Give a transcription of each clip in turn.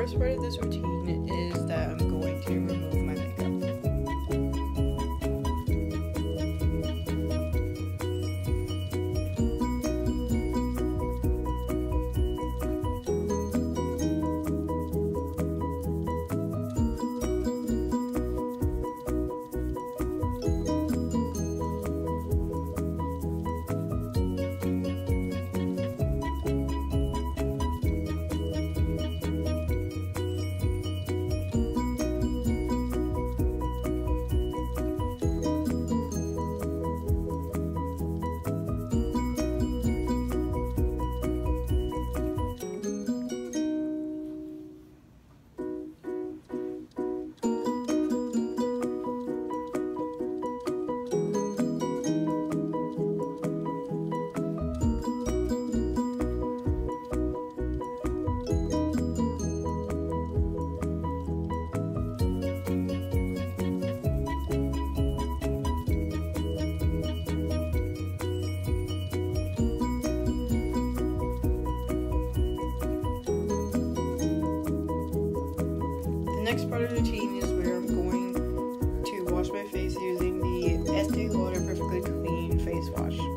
first part of this routine is that I'm going to remove next part of the routine is where I'm going to wash my face using the Estee Lauder Perfectly Clean Face Wash.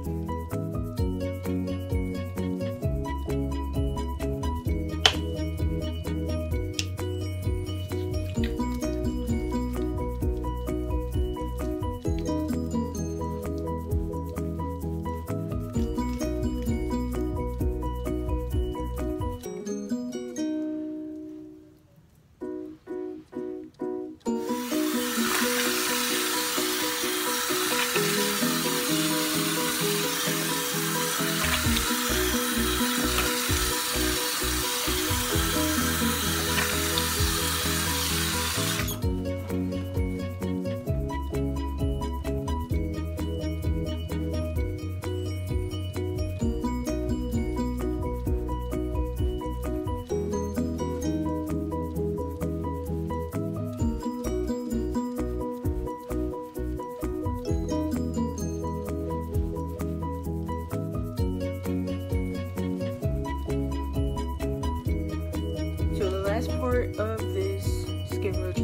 Part of this skin routine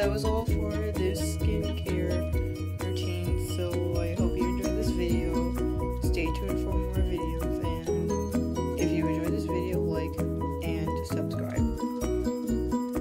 that was all for this skincare.